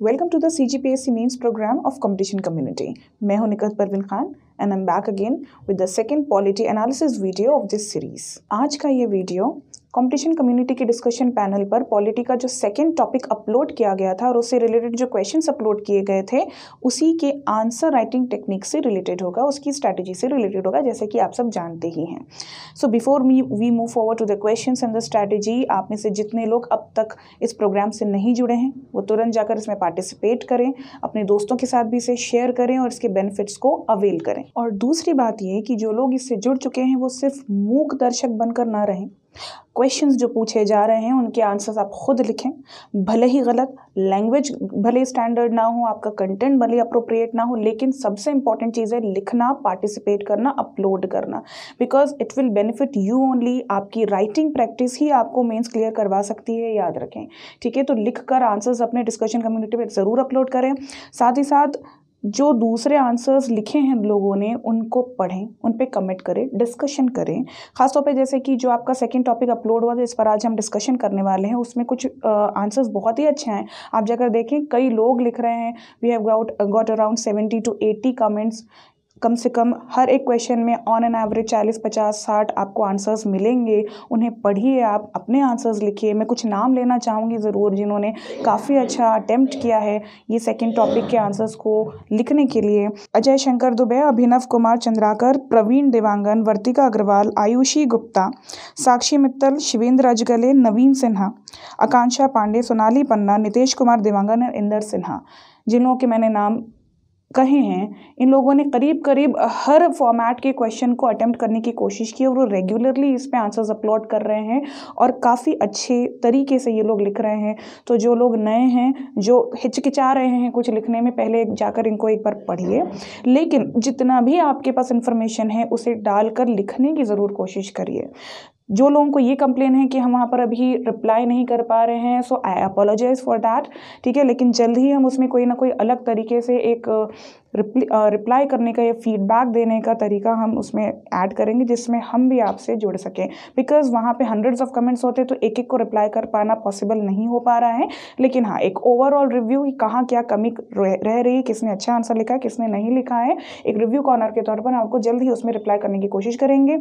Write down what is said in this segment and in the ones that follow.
Welcome to the G P S C mains program of competition community मैं हूँ Nikat Parveen Khan and am back again with the second polity analysis video of this series आज का ये video competition community के discussion panel पर polity का जो second topic upload किया गया था और उससे रिलेटेड जो क्वेश्चंस अपलोड किए गए थे, उसी के आंसर राइटिंग टेक्निक से रिलेटेड होगा, उसकी स्ट्रैटेजी से रिलेटेड होगा, जैसे कि आप सब जानते ही हैं। So before me we move forward to the question and the strategy आप में से जितने लोग अब तक इस प्रोग्राम से नहीं जुड़े हैं, वो तुरंत जाकर इसमें पार्टिसिपेट करें, अपने दोस्तों के साथ भी इसे शेयर करें और इसके बेनिफिट्स को अवेल करें। और दूसरी बात ये कि जो लोग इससे जुड़ चुके हैं, वो सिर्फ़ मूक दर्शक बनकर ना रहें क्वेश्चंस जो पूछे जा रहे हैं, उनके आंसर्स आप खुद लिखें। भले ही गलत लैंग्वेज भले स्टैंडर्ड ना हो, आपका कंटेंट भले अप्रोप्रिएट ना हो, लेकिन सबसे इंपॉर्टेंट चीज़ है लिखना पार्टिसिपेट करना अपलोड करना। Because it will benefit you only आपकी राइटिंग प्रैक्टिस ही आपको मेंस क्लियर करवा सकती है, याद रखें। ठीक है तो लिख कर आंसर्स अपने डिस्कशन कम्युनिटी में ज़रूर अपलोड करें। साथ ही साथ जो दूसरे आंसर्स लिखे हैं लोगों ने, उनको पढ़ें, उन पर कमेंट करें डिस्कशन करें। खासतौर पे जैसे कि जो आपका सेकंड टॉपिक अपलोड हुआ था, इस पर आज हम डिस्कशन करने वाले हैं, उसमें कुछ आंसर्स बहुत ही अच्छे हैं। आप जाकर देखें, कई लोग लिख रहे हैं we have got got around seventy two eighty comments कम से कम हर एक क्वेश्चन में ऑन एन एवरेज चालीस, पचास, साठ आपको आंसर्स मिलेंगे। उन्हें पढ़िए आप, अपने आंसर्स लिखिए। मैं कुछ नाम लेना चाहूँगी ज़रूर जिन्होंने काफ़ी अच्छा अटैम्प्ट किया है ये सेकेंड टॉपिक के आंसर्स को लिखने के लिए। अजय शंकर दुबे, अभिनव कुमार चंद्राकर, प्रवीण देवांगन, वर्तिका अग्रवाल, आयुषी गुप्ता, साक्षी मित्तल, शिवेंद्र अजगले, नवीन सिन्हा, आकांक्षा पांडे, सोनाली पन्ना, नितेश कुमार देवांगन और इंदर सिन्हा जिन लोगों के मैंने नाम कहे हैं, इन लोगों ने करीब करीब हर फॉर्मेट के क्वेश्चन को अटेम्प्ट करने की कोशिश की और वो रेगुलरली इस पर आंसर्स अपलोड कर रहे हैं और काफ़ी अच्छे तरीके से ये लोग लिख रहे हैं। तो जो लोग नए हैं, जो हिचकिचा रहे हैं कुछ लिखने में, पहले जाकर इनको एक बार पढ़िए। लेकिन जितना भी आपके पास इन्फॉर्मेशन है, उसे डालकर लिखने की ज़रूर कोशिश करिए। जो लोगों को ये कंप्लेन है कि हम वहाँ पर अभी रिप्लाई नहीं कर पा रहे हैं so I apologize for that ठीक है? लेकिन जल्द ही हम उसमें कोई ना कोई अलग तरीके से एक रिप्लाई करने का या फीडबैक देने का तरीका हम उसमें ऐड करेंगे, जिसमें हम भी आपसे जुड़ सकें। बिकॉज़ वहाँ पे हंड्रेड्स ऑफ़ कमेंट्स होते हैं तो एक एक को रिप्लाई कर पाना पॉसिबल नहीं हो पा रहा है। लेकिन हाँ एक ओवरऑल रिव्यू कहाँ क्या कमी रह, रही है, किसने अच्छा आंसर लिखा है, किसने नहीं लिखा है, एक रिव्यू कॉर्नर के तौर पर आपको जल्द ही उसमें रिप्लाई करने की कोशिश करेंगे।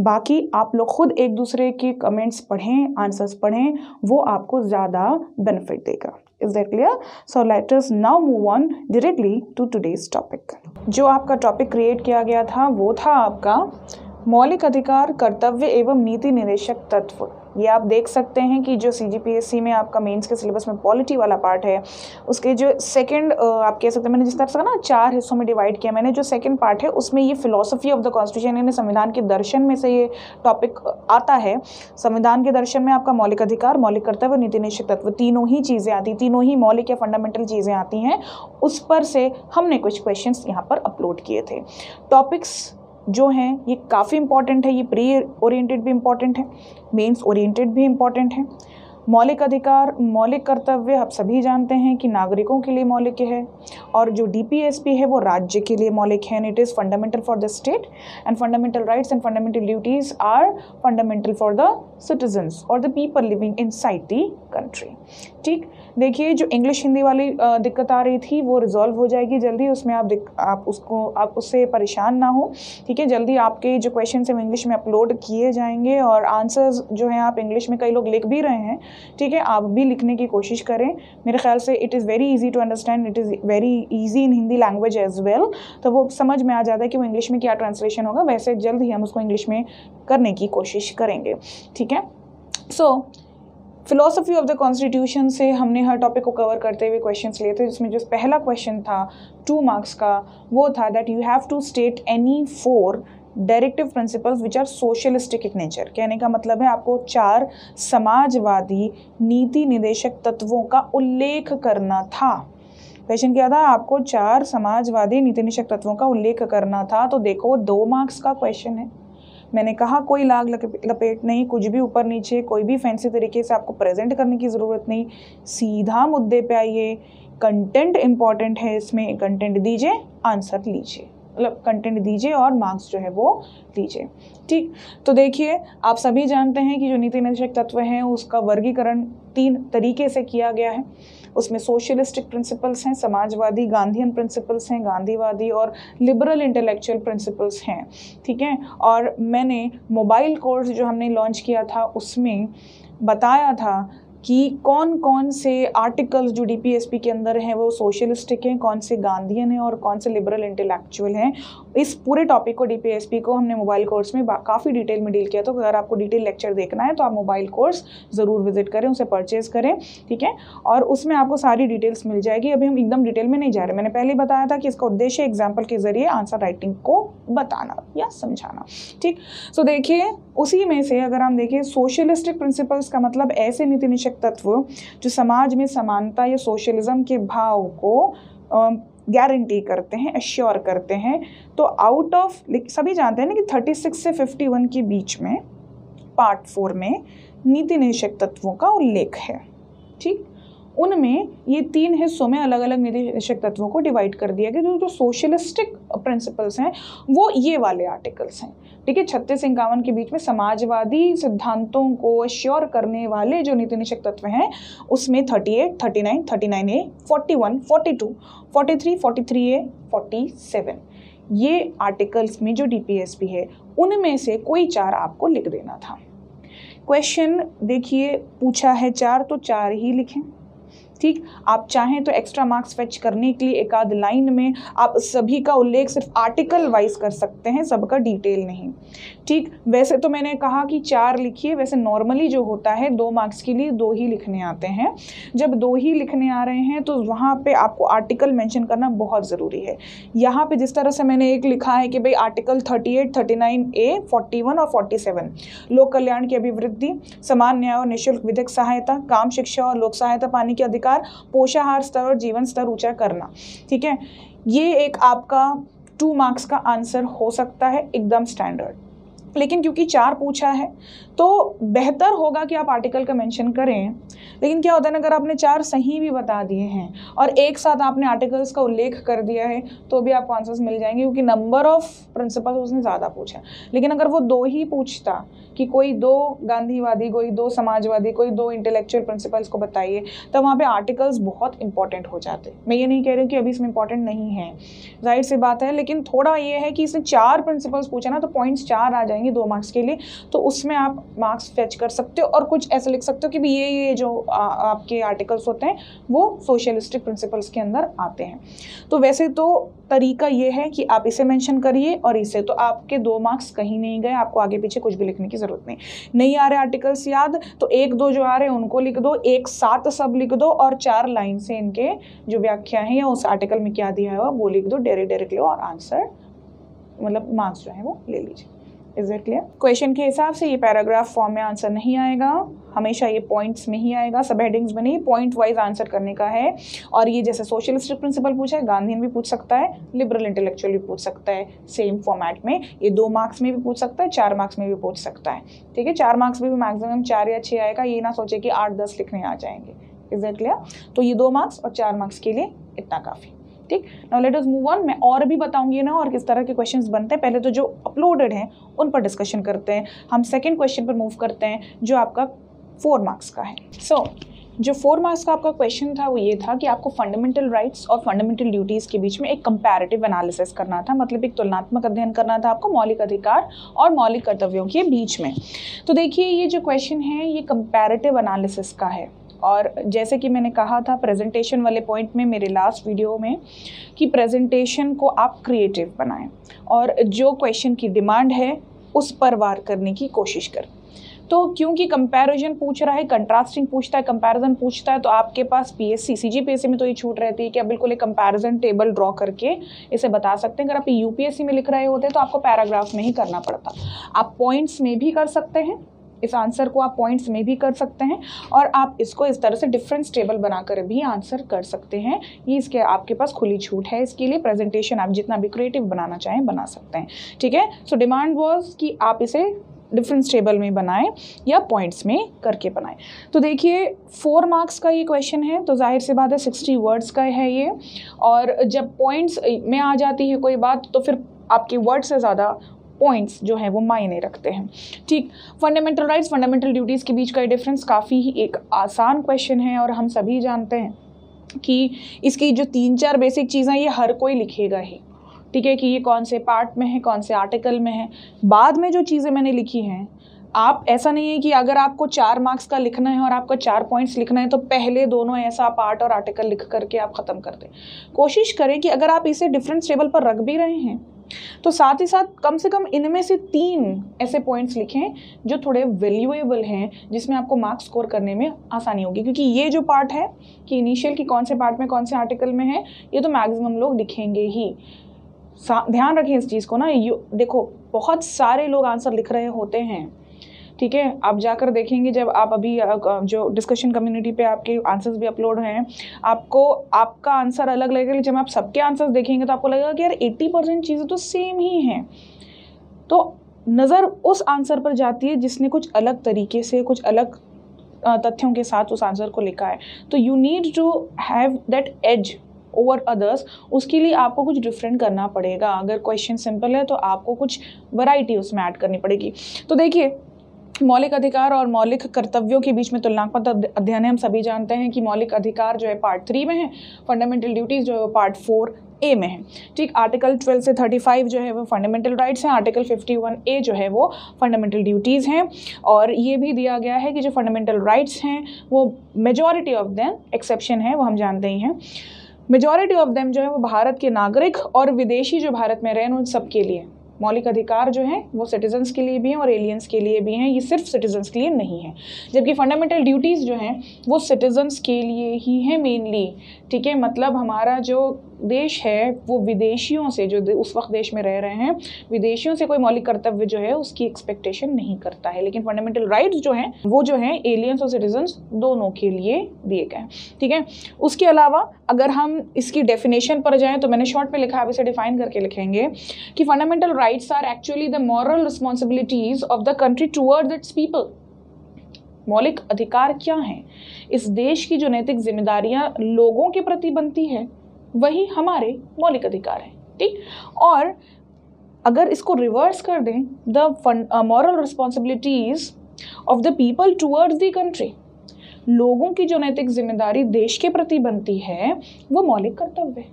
बाकी आप लोग खुद एक दूसरे के कमेंट्स पढ़ें आंसर्स पढ़ें, वो आपको ज़्यादा बेनिफिट देगा। Is that clear so let us now move on directly to today's topic जो आपका टॉपिक क्रिएट किया गया था, वो था आपका मौलिक अधिकार, कर्तव्य एवं नीति निदेशक तत्व। ये आप देख सकते हैं कि जो सीजीपीएससी में आपका मेंस के सिलेबस में पॉलिटी वाला पार्ट है, उसके जो सेकंड आप कह सकते हैं, मैंने जिस तरह से ना, चार हिस्सों में डिवाइड किया, मैंने जो सेकंड पार्ट है, उसमें ये फिलोसफी ऑफ़ द कॉन्स्टिट्यूशन यानी संविधान के दर्शन में से ये टॉपिक आता है। संविधान के दर्शन में आपका मौलिक अधिकार, मौलिक कर्तव्य, नीति निश्चित तत्व, तीनों ही चीज़ें आती, तीनों ही मौलिक या फंडामेंटल चीज़ें आती हैं, उस पर से हमने कुछ क्वेश्चन यहाँ पर अपलोड किए थे। टॉपिक्स जो हैं, ये काफ़ी इंपॉर्टेंट है, ये प्री ओरिएंटेड भी इंपॉर्टेंट है मेंस ओरिएंटेड भी इंपॉर्टेंट है। मौलिक अधिकार, मौलिक कर्तव्य आप सभी जानते हैं कि नागरिकों के लिए मौलिक है और जो डीपीएसपी है वो राज्य के लिए मौलिक है and it is fundamental for the state and fundamental rights and fundamental duties are fundamental for the citizens और the people living inside the country ठीक? देखिए जो इंग्लिश हिंदी वाली दिक्कत आ रही थी वो रिजॉल्व हो जाएगी जल्दी। उसमें आप आप उसको आप उससे परेशान ना हो ठीक है? जल्दी आपके जो क्वेश्चन हैं इंग्लिश में अपलोड किए जाएँगे और आंसर्स जो हैं आप इंग्लिश में कई लोग लिख भी रहे हैं ठीक है? आप भी लिखने की कोशिश करें। मेरे ख्याल से it is very easy to understand it is very easy in Hindi language as well तो वो समझ में आ जाता है कि वो इंग्लिश में क्या ट्रांसलेशन होगा। वैसे जल्द ही हम उसको इंग्लिश में करने की कोशिश करेंगे ठीक है? So so, philosophy of the constitution से हमने हर टॉपिक को कवर करते हुए क्वेश्चन लिए थे जिसमें जो पहला क्वेश्चन था टू मार्क्स का, वो था that you have to state any four directive principles which are socialistic in nature कहने का मतलब है आपको चार समाजवादी नीति निदेशक तत्वों का उल्लेख करना था। क्वेश्चन क्या था? आपको चार समाजवादी नीति निदेशक तत्वों का उल्लेख करना था तो देखो, दो मार्क्स का क्वेश्चन है। मैंने कहा, कोई लाग लपेट नहीं, कुछ भी ऊपर नीचे, कोई भी फैंसी तरीके से आपको प्रेजेंट करने की ज़रूरत नहीं। सीधा मुद्दे पे आइए कंटेंट इंपॉर्टेंट है इसमें कंटेंट दीजिए आंसर लीजिए। मतलब कंटेंट दीजिए और मार्क्स जो है वो लीजिए ठीक? तो देखिए, आप सभी जानते हैं कि जो नीति निदेशक तत्व हैं, उसका वर्गीकरण तीन तरीके से किया गया है। उसमें सोशलिस्टिक प्रिंसिपल्स हैं, समाजवादी गांधीयन प्रिंसिपल्स हैं, गांधीवादी और लिबरल इंटेलेक्चुअल प्रिंसिपल्स हैं, ठीक है? और मैंने मोबाइल कोर्स जो हमने लॉन्च किया था, उसमें बताया था कि कौन कौन से आर्टिकल्स जो डीपीएसपी के अंदर हैं, वो सोशलिस्टिक हैं, कौन से गांधीयन हैं और कौन से लिबरल इंटेलेक्चुअल हैं इस पूरे टॉपिक को डीपीएसपी को हमने मोबाइल कोर्स में काफ़ी डिटेल में डील किया। तो अगर आपको डिटेल लेक्चर देखना है तो आप मोबाइल कोर्स ज़रूर विज़िट करें, उसे परचेज़ करें, ठीक है? और उसमें आपको सारी डिटेल्स मिल जाएगी। अभी हम एकदम डिटेल में नहीं जा रहे। मैंने पहले ही बताया था कि इसका उद्देश्य एग्ज़ाम्पल के ज़रिए आंसर राइटिंग को बताना या समझाना, ठीक? सो देखिए, उसी में से अगर हम देखें सोशलिस्टिक प्रिंसिपल्स का मतलब ऐसे नीति निषेक तत्व जो समाज में समानता या सोशलिज्म के भाव को गारंटी करते हैं एश्योर करते हैं। तो आउट ऑफ़ सभी जानते हैं ना कि थर्टी सिक्स से फिफ्टी वन के बीच में पार्ट फोर में नीति निषेक तत्वों का उल्लेख है, ठीक? उनमें ये तीन हिस्सों में अलग अलग निदेशक तत्वों को डिवाइड कर दिया गया। जो जो सोशलिस्टिक प्रिंसिपल्स हैं, वो ये वाले आर्टिकल्स हैं। ठीक है, छत्तीस इक्यावन के बीच में समाजवादी सिद्धांतों को श्योर करने वाले जो नीति निषेक तत्व हैं, उसमें thirty eight thirty nine thirty nine A forty one forty two forty three forty three A forty seven ये आर्टिकल्स में जो डीपीएसपी है, उनमें से कोई चार आपको लिख देना था। क्वेश्चन देखिए, पूछा है चार तो चार ही लिखें। ठीक? आप चाहें तो एक्स्ट्रा मार्क्स फेच करने के लिए एक आध लाइन में आप सभी का उल्लेख सिर्फ़ आर्टिकल वाइज कर सकते हैं, सबका डिटेल नहीं। ठीक, वैसे तो मैंने कहा कि चार लिखिए, वैसे नॉर्मली जो होता है, दो मार्क्स के लिए दो ही लिखने आते हैं। जब दो ही लिखने आ रहे हैं तो वहाँ पे आपको आर्टिकल मेंशन करना बहुत ज़रूरी है। यहाँ पे जिस तरह से मैंने एक लिखा है कि भाई article thirty eight thirty nine A forty one और फोर्टी सेवन लोक कल्याण की अभिवृद्धि, समान न्याय और निःशुल्क विधिक सहायता, काम, शिक्षा और लोक सहायता पाने के अधिकार, पोषाहार स्तर और जीवन स्तर ऊँचा करना। ठीक है? ये एक आपका टू मार्क्स का आंसर हो सकता है, एकदम स्टैंडर्ड लेकिन क्योंकि चार पूछा है तो बेहतर होगा कि आप आर्टिकल का मेंशन करें। लेकिन क्या होता है ना, अगर आपने चार सही भी बता दिए हैं और एक साथ आपने आर्टिकल्स का उल्लेख कर दिया है तो भी आपको आंसर्स मिल जाएँगे, क्योंकि नंबर ऑफ़ प्रिंसिपल्स उसने ज़्यादा पूछा लेकिन अगर वो दो ही पूछता कि कोई दो गांधीवादी, कोई दो समाजवादी, कोई दो इंटेलेक्चुअल प्रिंसिपल्स को बताइए, तब वहाँ पे आर्टिकल्स बहुत इंपॉर्टेंट हो जाते। मैं ये नहीं कह रही हूँ कि अभी इसमें इंपॉर्टेंट नहीं है। ज़ाहिर सी बात है, लेकिन थोड़ा ये है कि इसने चार प्रिंसिपल्स पूछा ना तो पॉइंट्स चार आ जाएँगे। दो मार्क्स के लिए तो उसमें आप मार्क्स फेच कर सकते हो और कुछ ऐसा लिख सकते हो कि ये ये जो आ, आपके आर्टिकल्स होते हैं वो सोशलिस्टिक प्रिंसिपल्स के अंदर आते हैं। तो वैसे तो तरीका ये है कि आप इसे मेंशन करिए और इसे तो आपके दो मार्क्स कहीं नहीं गए आपको आगे पीछे कुछ भी लिखने की ज़रूरत नहीं। नहीं आ रहे आर्टिकल्स याद तो एक दो जो आ रहे हैं उनको लिख दो एक साथ सब लिख दो और चार लाइन से इनके जो व्याख्या है या उस आर्टिकल में क्या दिया है वो लिख दो डायरेक्ट डायरेक्ट लो और आंसर मतलब मार्क्स जो है वो ले लीजिए। इज़ इट क्लियर क्वेश्चन के हिसाब से ये पैराग्राफ फॉर्म में आंसर नहीं आएगा। हमेशा ये पॉइंट्स में ही आएगा। सब हेडिंग्स में नहीं पॉइंट वाइज आंसर करने का है। और ये जैसे सोशलिस्टिक प्रिंसिपल पूछा है गांधीन भी पूछ सकता है लिबरल इंटेलेक्चुअल भी पूछ सकता है सेम फॉर्मेट में। ये दो मार्क्स में भी पूछ सकता है, चार मार्क्स में भी पूछ सकता है। ठीक है? चार मार्क्स में भी मैक्सिमम चार या छः आएगा। ये ना सोचे कि आठ दस लिखने आ जाएँगे। इज़ इट क्लियर तो ये दो मार्क्स और चार मार्क्स के लिए इतना काफ़ी। ठीक? Now let us move on मैं और भी बताऊँगी ना और किस तरह के क्वेश्चंस बनते हैं। पहले तो जो अपलोडेड हैं उन पर डिस्कशन करते हैं। हम सेकंड क्वेश्चन पर मूव करते हैं जो आपका फोर मार्क्स का है। सो so, जो फोर मार्क्स का आपका क्वेश्चन था वो ये था कि आपको फंडामेंटल राइट्स और फंडामेंटल ड्यूटीज़ के बीच में एक कंपैरेटिव एनालिसिस करना था। मतलब एक तुलनात्मक अध्ययन करना था आपको मौलिक अधिकार और मौलिक कर्तव्यों के बीच में। तो देखिए ये जो क्वेश्चन है ये कंपैरेटिव एनालिसिस का है। और जैसे कि मैंने कहा था प्रेजेंटेशन वाले पॉइंट में, मेरे लास्ट वीडियो में, कि प्रेजेंटेशन को आप क्रिएटिव बनाएँ और जो क्वेश्चन की डिमांड है, उस पर वार करने की कोशिश करें। तो क्योंकि कंपैरिजन पूछ रहा है कंट्रास्टिंग पूछता है कंपैरिजन पूछता है तो आपके पास पीएससी सीजीपीएससी में तो ये छूट रहती है कि आप बिल्कुल एक कंपैरिजन टेबल ड्रॉ करके इसे बता सकते हैं। अगर आप यूपीएससी में लिख रहे होते हैं तो आपको पैराग्राफ में ही करना पड़ता। आप पॉइंट्स में भी कर सकते हैं इस आंसर को आप पॉइंट्स में भी कर सकते हैं और आप इसको इस तरह से डिफरेंस टेबल बनाकर भी आंसर कर सकते हैं। ये इसके, आपके पास खुली छूट है इसके लिए। प्रेजेंटेशन आप जितना भी क्रिएटिव बनाना चाहें बना सकते हैं। ठीक है? सो डिमांड वॉज़ कि आप इसे डिफरेंस टेबल में बनाएँ या पॉइंट्स में करके बनाएँ। तो देखिए फोर मार्क्स का ये क्वेश्चन है तो ज़ाहिर सी बात है सिक्सटी वर्ड्स का है ये। और जब पॉइंट्स में आ जाती है कोई बात तो फिर आपके वर्ड से ज़्यादा पॉइंट्स जो है वो मायने रखते हैं। ठीक फंडामेंटल राइट्स फंडामेंटल ड्यूटीज़ के बीच का डिफरेंस काफ़ी ही एक आसान क्वेश्चन है और हम सभी जानते हैं कि इसकी जो तीन चार बेसिक चीज़ें ये हर कोई लिखेगा ही। ठीक है कि ये कौन से पार्ट में है, कौन से आर्टिकल में है। बाद में जो चीज़ें मैंने लिखी हैं, आप, ऐसा नहीं है कि अगर आपको चार मार्क्स का लिखना है और आपका चार पॉइंट्स लिखना है तो पहले दोनों ऐसा पार्ट और आर्टिकल लिख करके आप ख़त्म कर दें। कोशिश करें कि अगर आप इसे डिफरेंस टेबल पर रख भी रहे हैं तो साथ ही साथ कम से कम इनमें से तीन ऐसे पॉइंट्स लिखें जो थोड़े वैल्यूएबल हैं, जिसमें आपको मार्क्स स्कोर करने में आसानी होगी। क्योंकि ये जो पार्ट है कि इनिशियल की कौन से पार्ट में, कौन से आर्टिकल में है, ये तो मैक्सिमम लोग लिखेंगे ही। ध्यान रखें इस चीज़ को ना, यू देखो, बहुत सारे लोग आंसर लिख रहे होते हैं। ठीक है? आप जाकर देखेंगे जब आप अभी जो डिस्कशन कम्युनिटी पे आपके आंसर्स भी अपलोड हैं, आपको, आपका आंसर अलग लगेगा। जब आप सबके आंसर्स देखेंगे तो आपको लगेगा कि यार एट्टी परसेंट चीज़ें तो सेम ही हैं। तो नज़र उस आंसर पर जाती है जिसने कुछ अलग तरीके से, कुछ अलग तथ्यों के साथ उस आंसर को लिखा है। तो you need to have that edge over others उसके लिए आपको कुछ डिफरेंट करना पड़ेगा। अगर क्वेश्चन सिंपल है तो आपको कुछ वैरायटी उसमें ऐड करनी पड़ेगी। तो देखिए मौलिक अधिकार और मौलिक कर्तव्यों के बीच में तुलनात्मक अध्ययन हम सभी जानते हैं कि मौलिक अधिकार जो है पार्ट थ्री में है फंडामेंटल ड्यूटीज़ जो है वो पार्ट फोर ए में है। ठीक आर्टिकल 12 से 35 जो है वो फंडामेंटल राइट्स हैं आर्टिकल 51 ए जो है वो फंडामेंटल ड्यूटीज़ हैं। और ये भी दिया गया है कि जो फंडामेंटल राइट्स हैं, वो मेजॉरिटी ऑफ़ देम एक्सेप्शन है, वो हम जानते ही हैं। मेजॉरिटी ऑफ़ देम जो है वो भारत के नागरिक और विदेशी जो भारत में रहे उन सब के लिए। मौलिक अधिकार जो हैं, वो सिटीजन्स के लिए भी हैं और एलियंस के लिए भी हैं। ये सिर्फ़ सिटीजन्स के लिए नहीं है। जबकि फंडामेंटल ड्यूटीज़ जो हैं, वो सिटीजन्स के लिए ही हैं मेनली ठीक है? मतलब हमारा जो देश है, वो विदेशियों से जो उस वक्त देश में रह रहे हैं, विदेशियों से कोई मौलिक कर्तव्य जो है, उसकी एक्सपेक्टेशन नहीं करता है। लेकिन फंडामेंटल राइट्स जो हैं, वो जो हैं एलियंस और सिटीजन्स दोनों के लिए दिए गए ठीक है? उसके अलावा, अगर हम इसकी डेफिनेशन पर जाएँ तो मैंने शॉर्ट में लिखा है इसे डिफाइन करके लिखेंगे कि fundamental rights are actually the moral responsibilities of the country towards its people मौलिक अधिकार क्या हैं? इस देश की जो नैतिक जिम्मेदारियाँ लोगों के प्रति बनती है वही हमारे मौलिक अधिकार हैं, ठीक? और अगर इसको रिवर्स कर दें the moral responsibilities of the people towards the country लोगों की जो नैतिक ज़िम्मेदारी देश के प्रति बनती है, वो मौलिक कर्तव्य है।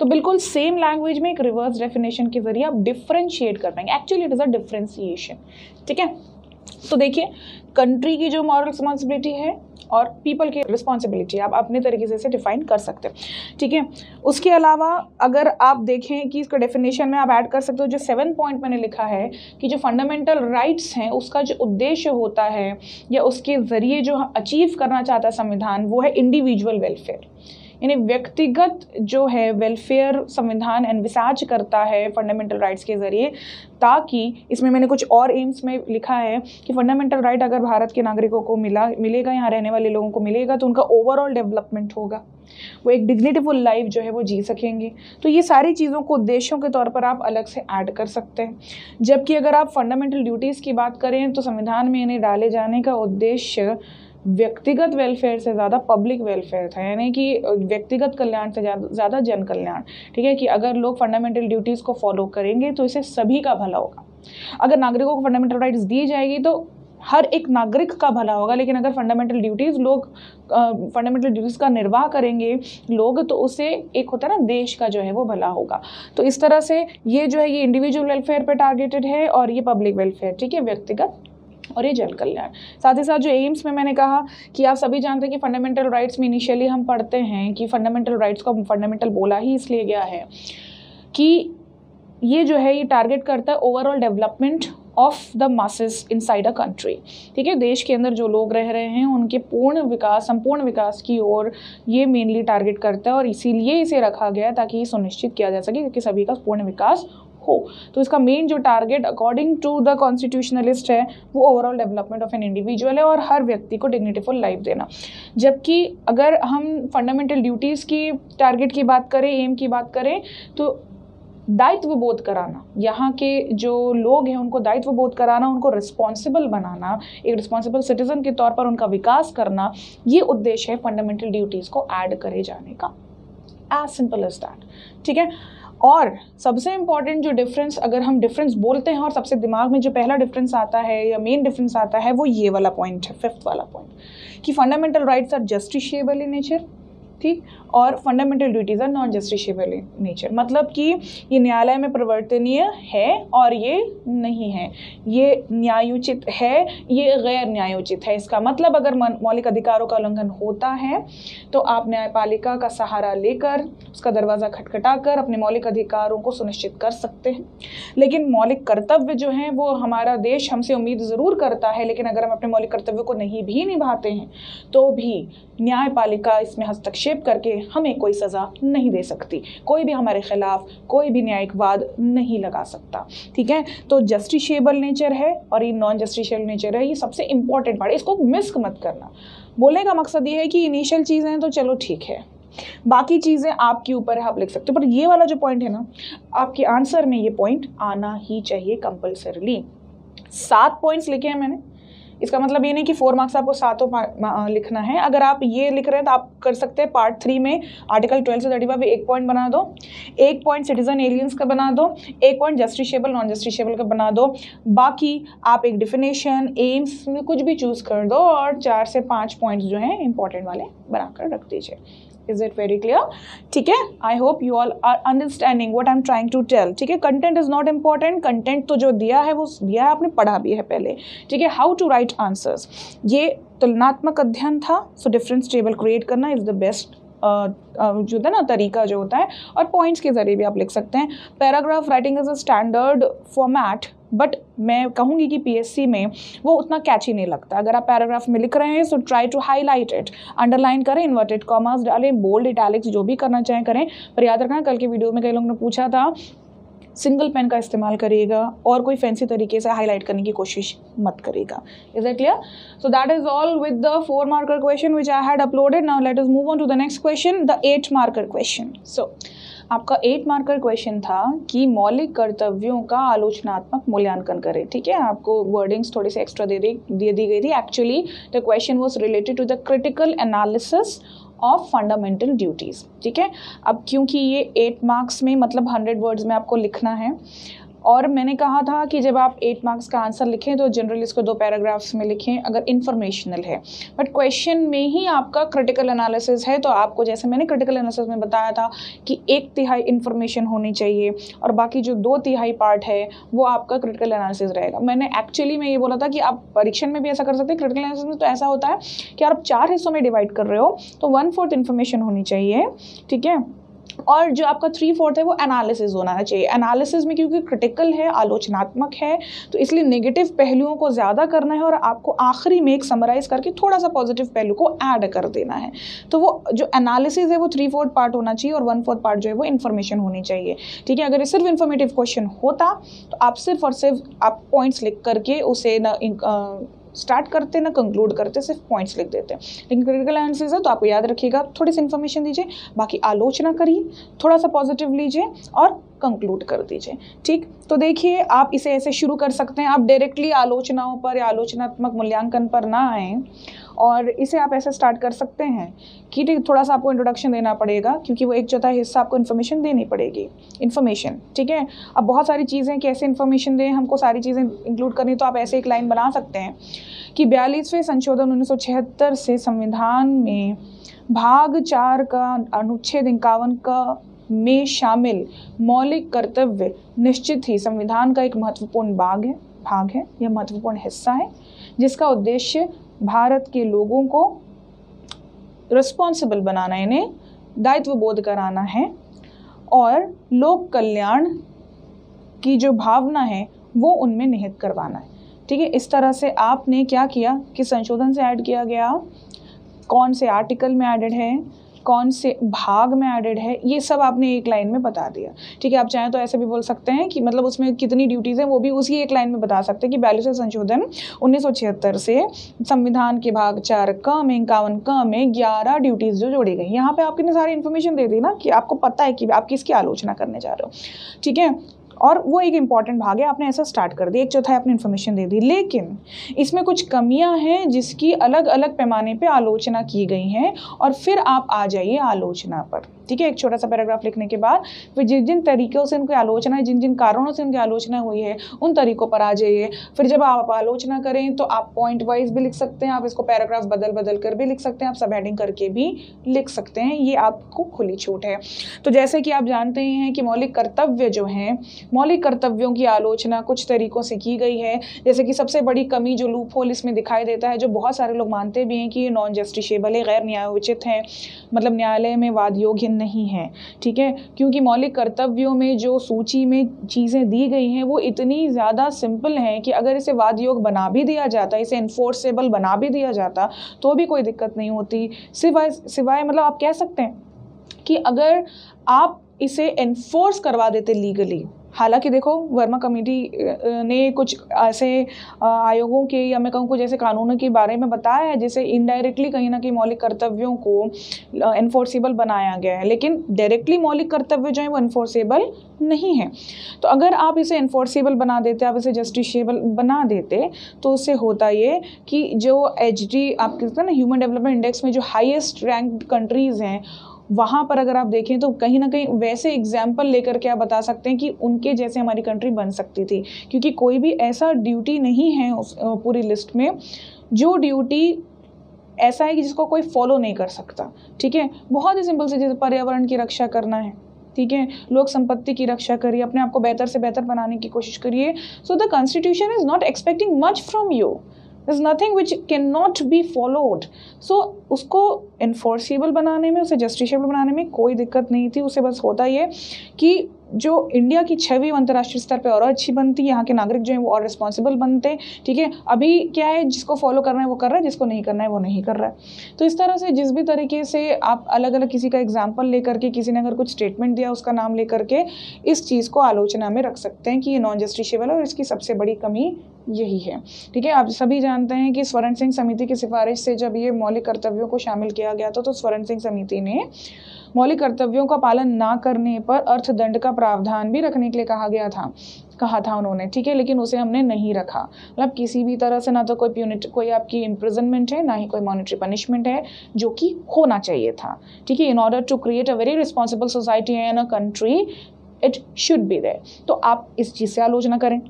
तो बिल्कुल सेम लैंग्वेज में एक रिवर्स डेफिनेशन के ज़रिए आप डिफ्रेंशिएट कर पाएँगे। Actually it is a differentiation ठीक है? तो देखिए कंट्री की जो मॉरल रिस्पॉन्सिबिलिटी है और पीपल की रिस्पॉन्सिबिलिटी आप अपने तरीके से इसे डिफाइन कर सकते हो। ठीक है? उसके अलावा अगर आप देखें कि इसका डेफिनेशन में आप ऐड कर सकते हो, जो सेवन पॉइंट मैंने लिखा है कि जो फंडामेंटल राइट्स हैं, उसका जो उद्देश्य होता है या उसके ज़रिए जो अचीव करना चाहता है संविधान, वो है इंडिविजुअल वेलफेयर यानी व्यक्तिगत जो है वेलफेयर संविधान एनविसाज करता है फंडामेंटल राइट्स के ज़रिए, ताकि इसमें मैंने कुछ और एम्स में लिखा है कि फंडामेंटल राइट अगर भारत के नागरिकों को मिला, मिलेगा, यहाँ रहने वाले लोगों को मिलेगा तो उनका ओवरऑल डेवलपमेंट होगा। वो एक डिग्निटीफुल लाइफ जो है वो जी सकेंगे। तो ये सारी चीज़ों को उद्देश्यों के तौर पर आप अलग से ऐड कर सकते हैं। जबकि अगर आप फंडामेंटल ड्यूटीज़ की बात करें तो संविधान में इन्हें डाले जाने का उद्देश्य व्यक्तिगत वेलफेयर से ज़्यादा पब्लिक वेलफेयर था। यानी कि व्यक्तिगत कल्याण से ज़्यादा जन कल्याण, ठीक है कि अगर लोग फंडामेंटल ड्यूटीज़ को फॉलो करेंगे तो इसे सभी का भला होगा। अगर नागरिकों को फंडामेंटल राइट्स दी जाएगी तो हर एक नागरिक का भला होगा, लेकिन अगर फंडामेंटल ड्यूटीज़ लोग फंडामेंटल ड्यूटीज़ का निर्वाह करेंगे लोग तो उसे एक होता है ना, देश का जो है वो भला होगा। तो इस तरह से ये जो है, ये इंडिविजुअल वेलफेयर पे टारगेटेड है और ये पब्लिक वेलफेयर ठीक है, व्यक्तिगत और ये जन कल्याण। साथ ही साथ जो एम्स में मैंने कहा कि आप सभी जानते हैं कि फंडामेंटल राइट्स में इनिशियली हम पढ़ते हैं कि फंडामेंटल राइट्स को फंडामेंटल बोला ही इसलिए गया है कि ये जो है, ये टारगेट करता है overall development of the masses inside a country ठीक है? देश के अंदर जो लोग रह रहे हैं, उनके पूर्ण विकास, संपूर्ण विकास की ओर ये मेनली टारगेट करता है और इसीलिए इसे रखा गया है ताकि ये सुनिश्चित किया जा सके कि सभी का पूर्ण विकास हो। तो इसका मेन जो target according to the constitutionalist है, वो overall development of an individual है और हर व्यक्ति को डिग्निटीफुल लाइफ देना। जबकि अगर हम फंडामेंटल ड्यूटीज़ की टारगेट की बात करें एम की बात करें तो दायित्व बोध कराना, यहाँ के जो लोग हैं, उनको दायित्व बोध कराना, उनको रिस्पॉन्सिबल बनाना, एक रिस्पॉन्सिबल सिटीजन के तौर पर उनका विकास करना, ये उद्देश्य है फंडामेंटल ड्यूटीज़ को ऐड करे जाने का। एज सिंपल एज दैट ठीक है? और सबसे इंपॉर्टेंट जो डिफरेंस अगर हम डिफरेंस बोलते हैं और सबसे दिमाग में जो पहला डिफरेंस आता है या मेन डिफरेंस आता है, वो ये वाला पॉइंट है फिफ्थ वाला पॉइंट कि fundamental rights are justiciable in nature ठीक? और fundamental duties are non justiciable nature मतलब कि ये न्यायालय में परिवर्तनीय है और ये नहीं है। ये न्यायोचित है, ये गैर न्यायोचित है इसका मतलब अगर मौलिक अधिकारों का उल्लंघन होता है तो आप न्यायपालिका का सहारा लेकर, उसका दरवाज़ा खटखटा कर अपने मौलिक अधिकारों को सुनिश्चित कर सकते हैं। लेकिन मौलिक कर्तव्य जो हैं, वो हमारा देश हमसे उम्मीद ज़रूर करता है, लेकिन अगर हम अपने मौलिक कर्तव्य को नहीं भी निभाते हैं तो भी न्यायपालिका इसमें हस्तक्षेप करके हमें कोई सज़ा नहीं दे सकती। कोई भी हमारे खिलाफ कोई भी न्यायिक वाद नहीं लगा सकता, ठीक है? तो जस्टिशेबल नेचर है और ये नॉन जस्टिशेबल नेचर है, ये सबसे इंपॉर्टेंट पार्ट इसको मिस मत करना। बोलने का मकसद ये है कि इनिशियल चीज़ें तो चलो ठीक है। बाकी चीज़ें आपके ऊपर है, आप लिख सकते हो। पर ये वाला जो पॉइंट है ना, आपके आंसर में ये पॉइंट आना ही चाहिए कंपल्सरली सात पॉइंट्स लिखे हैं मैंने। इसका मतलब ये नहीं कि फोर मार्क्स आपको सातों लिखना है। अगर आप ये लिख रहे हैं तो आप कर सकते हैं पार्ट थ्री में आर्टिकल ट्वेल्व से थर्टी फाइव एक पॉइंट बना दो। एक पॉइंट सिटीजन एलियंस का बना दो। एक पॉइंट जस्टिशेबल नॉन जस्टिशेबल का बना दो। बाकी आप एक डिफिनेशन एम्स में कुछ भी चूज़ कर दो और चार से पाँच पॉइंट्स जो हैं इंपॉर्टेंट वाले बनाकर रख दीजिए। इज़ इट वेरी क्लियर ठीक है? I hope you all are understanding what I am trying to tell ठीक है? Content is not important content तो जो दिया है, वो दिया है, आपने पढ़ा भी है पहले। ठीक है? हाउ टू राइट आंसर्स ये तुलनात्मक अध्ययन था सो डिफरेंस टेबल क्रिएट करना इज़ द बेस्ट जो है ना, तरीका जो होता है। और पॉइंट्स के ज़रिए भी आप लिख सकते हैं। Paragraph writing is a standard format but मैं कहूँगी कि पीएससी में वो उतना कैची नहीं लगता। अगर आप पैराग्राफ में लिख रहे हैं so try to highlight it underline करें इन्वर्टेड कॉमर्स डालें बोल्ड इटैलिक्स जो भी करना चाहें करें। पर याद रखना, कल के वीडियो में कई लोगों ने पूछा था सिंगल पेन का इस्तेमाल करिएगा और कोई फैंसी तरीके से हाईलाइट करने की कोशिश मत करेगा is it clear so that is all with the four marker question which I had uploaded now let's move on to the next question the eight marker question so आपका eight marker question था कि मौलिक कर्तव्यों का आलोचनात्मक मूल्यांकन करें, ठीक है? आपको वर्डिंग्स थोड़ी सी एक्स्ट्रा दे दी दे दी गई थी। Actually the question was related to the critical analysis of fundamental duties ठीक है? अब क्योंकि ये एट मार्क्स में मतलब हंड्रेड वर्ड्स में आपको लिखना है और मैंने कहा था कि जब आप एट मार्क्स का आंसर लिखें तो जनरली इसको दो पैराग्राफ्स में लिखें, अगर इन्फॉर्मेशनल है। बट क्वेश्चन में ही आपका क्रिटिकल एनालिसिस है तो आपको जैसे मैंने क्रिटिकल एनालिसिस में बताया था कि एक तिहाई इन्फॉर्मेशन होनी चाहिए, और बाकी जो दो तिहाई पार्ट है, वो आपका क्रिटिकल एनालिसिस रहेगा। मैंने एक्चुअली में ये बोला था कि आप परीक्षण में भी ऐसा कर सकते हैं। क्रिटिकल एनालिसिस में तो ऐसा होता है कि आप चार हिस्सों में डिवाइड कर रहे हो तो वन फोर्थ इन्फॉर्मेशन होनी चाहिए, ठीक है? और जो आपका थ्री फोर्थ है, वो एनालिसिस होना चाहिए। एनालिसिस में क्योंकि क्रिटिकल है, आलोचनात्मक है तो इसलिए नेगेटिव पहलुओं को ज़्यादा करना है और आपको आखिरी में एक समराइज़ करके थोड़ा सा पॉजिटिव पहलू को ऐड कर देना है। तो वो जो एनालिसिस है, वो थ्री फोर्थ पार्ट होना चाहिए और वन फोर्थ पार्ट जो है, वो इन्फॉर्मेशन होनी चाहिए। ठीक है, अगर ये सिर्फ़ इन्फॉर्मेटिव क्वेश्चन होता तो आप सिर्फ़ और सिर्फ़ आप पॉइंट्स लिख करके उसे न स्टार्ट करते ना कंक्लूड करते सिर्फ़ पॉइंट्स लिख देते हैं। लेकिन क्रिटिकल एनालिसिस है तो आपको याद रखिएगा, थोड़ी सी इन्फॉर्मेशन दीजिए, बाकी आलोचना करिए, थोड़ा सा पॉजिटिव लीजिए और कंक्लूड कर दीजिए। ठीक? तो देखिए, आप इसे ऐसे शुरू कर सकते हैं। आप डायरेक्टली आलोचनाओं पर या आलोचनात्मक मूल्यांकन पर ना आए और इसे आप ऐसे स्टार्ट कर सकते हैं कि ठीक थोड़ा सा आपको इंट्रोडक्शन देना पड़ेगा क्योंकि वो एक चौथाई हिस्सा आपको इन्फॉर्मेशन देनी पड़ेगी। इन्फॉर्मेशन ठीक है? अब बहुत सारी चीज़ें कैसे इन्फॉर्मेशन दें, हमको सारी चीज़ें इंक्लूड करनी तो आप ऐसे एक लाइन बना सकते हैं कि बयालीसवें संशोधन उन्नीस सौ छिहत्तर से संविधान में भाग चार का अनुच्छेद इक्यावन का में शामिल मौलिक कर्तव्य निश्चित ही संविधान का एक महत्वपूर्ण भाग है भाग है, यह महत्वपूर्ण हिस्सा है, जिसका उद्देश्य भारत के लोगों को रिस्पॉन्सिबल बनाना, इन्हें दायित्व बोध कराना है और लोक कल्याण की जो भावना है, वो उनमें निहित करवाना है। ठीक है, इस तरह से आपने क्या किया? कि संशोधन से ऐड किया गया? कौन से आर्टिकल में एडेड है? कौन से भाग में एडेड है, ये सब आपने एक लाइन में बता दिया। ठीक है, आप चाहें तो ऐसे भी बोल सकते हैं कि मतलब उसमें कितनी ड्यूटीज़ हैं, वो भी उसी एक लाइन में बता सकते हैं कि बयालीस संशोधन उन्नीस सौ छिहत्तर से संविधान के भाग चार, क में इक्यावन, क में ग्यारह ड्यूटीज़ जो जोड़ी गई। यहाँ पे आपकी ने सारी इन्फॉर्मेशन दे दी ना कि आपको पता है कि आप किसकी आलोचना करने जा रहे हो। ठीक है? और वो एक इंपॉर्टेंट भाग है, आपने ऐसा स्टार्ट कर दिया, एक चौथाई आपने इन्फॉर्मेशन दे दी। लेकिन इसमें कुछ कमियाँ हैं जिसकी अलग अलग पैमाने पे आलोचना की गई हैं और फिर आप आ जाइए आलोचना पर। ठीक है, एक छोटा सा पैराग्राफ लिखने के बाद फिर जिन जिन तरीक़ों से उनकी आलोचना है, जिन जिन कारणों से उनकी आलोचना हुई है, उन तरीक़ों पर आ जाइए। फिर जब आप आलोचना करें तो आप पॉइंट वाइज भी लिख सकते हैं, आप इसको पैराग्राफ बदल बदल कर भी लिख सकते हैं, आप सब हेडिंग करके भी लिख सकते हैं, ये आपको खुली छूट है। तो जैसे कि आप जानते हैं कि मौलिक कर्तव्य जो हैं मौलिक कर्तव्यों की आलोचना कुछ तरीक़ों से की गई है। जैसे कि सबसे बड़ी कमी जो लूप होल इसमें दिखाई देता है, जो बहुत सारे लोग मानते भी हैं कि ये नॉन जस्टिशेबल है, गैर न्यायोचित हैं मतलब न्यायालय में वाद योग्य नहीं है, ठीक है? क्योंकि मौलिक कर्तव्यों में जो सूची में चीज़ें दी गई हैं, वो इतनी ज़्यादा सिंपल हैं कि अगर इसे वाद योग बना भी दिया जाता, इसे इन्फोर्सेबल बना भी दिया जाता तो भी कोई दिक्कत नहीं होती। सिवाय सिवाय मतलब आप कह सकते हैं कि अगर आप इसे इन्फोर्स करवा देते लीगली हालाँकि देखो, वर्मा कमेटी ने कुछ ऐसे आयोगों के या मैं कहूँ कुछ ऐसे कानूनों के बारे में बताया है, जिसे इनडायरेक्टली कहीं ना कहीं मौलिक कर्तव्यों को इन्फोर्सेबल बनाया गया है। लेकिन डायरेक्टली मौलिक कर्तव्य जो है, वो इन्फोर्सेबल नहीं है। तो अगर आप इसे इन्फोर्सेबल बना देते, आप इसे जस्टिशियबल बना देते तो उससे होता ये कि जो एच डी आप कहते हैं ना ह्यूमन डेवलपमेंट इंडेक्स में जो हाइएस्ट रैंक कंट्रीज़ हैं वहाँ पर अगर आप देखें तो कहीं ना कहीं वैसे एग्ज़ाम्पल लेकर के आप बता सकते हैं कि उनके जैसे हमारी कंट्री बन सकती थी। क्योंकि कोई भी ऐसा ड्यूटी नहीं है उस पूरी लिस्ट में जो ड्यूटी ऐसा है कि जिसको कोई फॉलो नहीं कर सकता, ठीक है? बहुत ही सिंपल से जैसे पर्यावरण की रक्षा करना है, ठीक है? लोक संपत्ति की रक्षा करिए, अपने आप को बेहतर से बेहतर बनाने की कोशिश करिए। So the constitution is not expecting much from you is nothing which can not be followed so उसको इन्फोर्सिबल बनाने में, उसे जस्टिशेबल बनाने में कोई दिक्कत नहीं थी। उसे बस होता ये कि जो इंडिया की छवि अंतर्राष्ट्रीय स्तर पे और अच्छी बनती, यहाँ के नागरिक जो हैं वो और रिस्पॉन्सिबल बनते, ठीक है? अभी क्या है, जिसको फॉलो करना है वो कर रहा है, जिसको नहीं करना है वो नहीं कर रहा है। तो इस तरह से जिस भी तरीके से आप अलग अलग किसी का एग्ज़ाम्पल लेकर के, किसी ने अगर कुछ स्टेटमेंट दिया उसका नाम लेकर के, इस चीज़ को आलोचना में रख सकते हैं कि ये नॉन जस्टिशेबल है और इसकी सबसे बड़ी कमी यही है। ठीक है? आप सभी जानते हैं कि स्वर्ण सिंह समिति की सिफारिश से जब ये मौलिक कर्तव्यों को शामिल किया गया था तो स्वर्ण सिंह समिति ने मौलिक कर्तव्यों का पालन ना करने पर अर्थदंड का प्रावधान भी रखने के लिए कहा गया था, कहा था उन्होंने, ठीक है, लेकिन उसे हमने नहीं रखा। मतलब किसी भी तरह से ना तो कोई प्यूनिट कोई आपकी इम्प्रिजनमेंट है, ना ही कोई मॉनिटरी पनिशमेंट है, जो कि होना चाहिए था। ठीक है in order to create a very responsible society and a country it should be there तो आप इस चीज़ से आलोचना करें।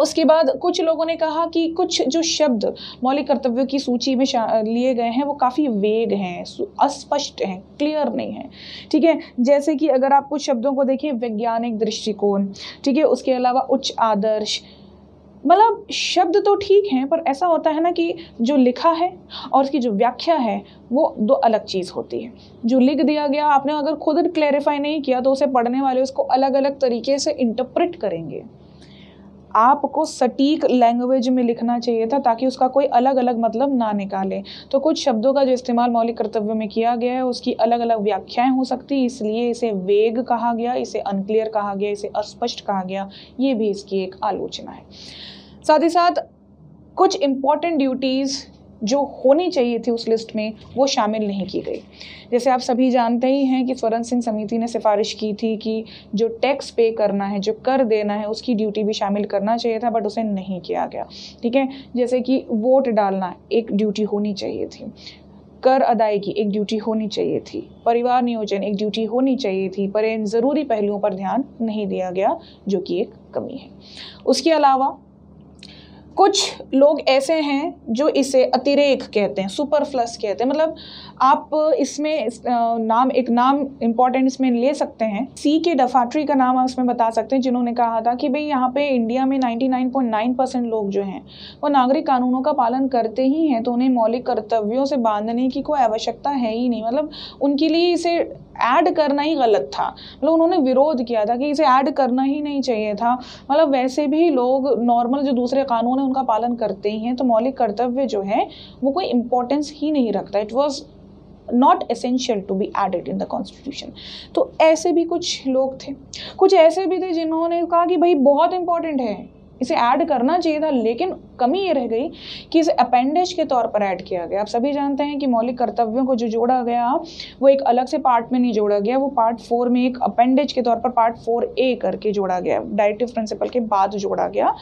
उसके बाद कुछ लोगों ने कहा कि कुछ जो शब्द मौलिक कर्तव्यों की सूची में लिए गए हैं, वो काफ़ी वेग हैं अस्पष्ट हैं क्लियर नहीं है। ठीक है? जैसे कि अगर आप कुछ शब्दों को देखें, वैज्ञानिक दृष्टिकोण, ठीक है? उसके अलावा उच्च आदर्श मतलब शब्द तो ठीक हैं, पर ऐसा होता है ना कि जो लिखा है और उसकी जो व्याख्या है, वो दो अलग चीज़ होती है। जो लिख दिया गया, आपने अगर खुद क्लैरिफाई नहीं किया तो उसे पढ़ने वाले उसको अलग अलग तरीके से इंटरप्रेट करेंगे। आपको सटीक लैंग्वेज में लिखना चाहिए था ताकि उसका कोई अलग अलग मतलब ना निकाले। तो कुछ शब्दों का जो इस्तेमाल मौलिक कर्तव्य में किया गया है, उसकी अलग अलग व्याख्याएँ हो सकती इसलिए इसे वेग कहा गया, इसे अनक्लियर कहा गया, इसे अस्पष्ट कहा गया, ये भी इसकी एक आलोचना है। साथ ही साथ, कुछ इंपॉर्टेंट ड्यूटीज़ जो होनी चाहिए थी उस लिस्ट में, वो शामिल नहीं की गई। जैसे आप सभी जानते ही हैं कि स्वर्ण सिंह समिति ने सिफारिश की थी कि जो टैक्स पे करना है, जो कर देना है, उसकी ड्यूटी भी शामिल करना चाहिए था, बट उसे नहीं किया गया। ठीक है? जैसे कि वोट डालना एक ड्यूटी होनी चाहिए थी। कर अदायगी एक ड्यूटी होनी चाहिए थी। परिवार नियोजन एक ड्यूटी होनी चाहिए थी, पर इन ज़रूरी पहलुओं पर ध्यान नहीं दिया गया, जो कि एक कमी है। उसके अलावा कुछ लोग ऐसे हैं जो इसे अतिरेक कहते हैं, सुपर फ्लस कहते हैं। मतलब आप इसमें नाम, एक नाम इंपॉर्टेंट इसमें ले सकते हैं। सी के डफाट्री का नाम आप इसमें बता सकते हैं, जिन्होंने कहा था कि भाई यहाँ पे इंडिया में 99.9 परसेंट लोग जो हैं, वो नागरिक कानूनों का पालन करते ही हैं तो उन्हें मौलिक कर्तव्यों से बांधने की कोई आवश्यकता है ही नहीं। मतलब उनके लिए इसे ऐड करना ही गलत था। मतलब उन्होंने विरोध किया था कि इसे ऐड करना ही नहीं चाहिए था। मतलब वैसे भी लोग नॉर्मल जो दूसरे कानून हैं, उनका पालन करते ही हैं तो मौलिक कर्तव्य जो है, वो कोई इंपॉर्टेंस ही नहीं रखता। It was not essential to be added in the constitution तो ऐसे भी कुछ लोग थे। कुछ ऐसे भी थे जिन्होंने कहा कि भाई बहुत इंपॉर्टेंट है। इसे ऐड करना चाहिए था, लेकिन कमी ये रह गई कि इसे अपेंडेज के तौर पर ऐड किया गया। आप सभी जानते हैं कि मौलिक कर्तव्यों को जो जोड़ा गया, वो एक अलग से पार्ट में नहीं जोड़ा गया, वो पार्ट फोर में एक अपेंडेज के तौर पर पार्ट फोर ए करके जोड़ा गया डायरेक्टिव प्रिंसिपल के बाद जोड़ा गया,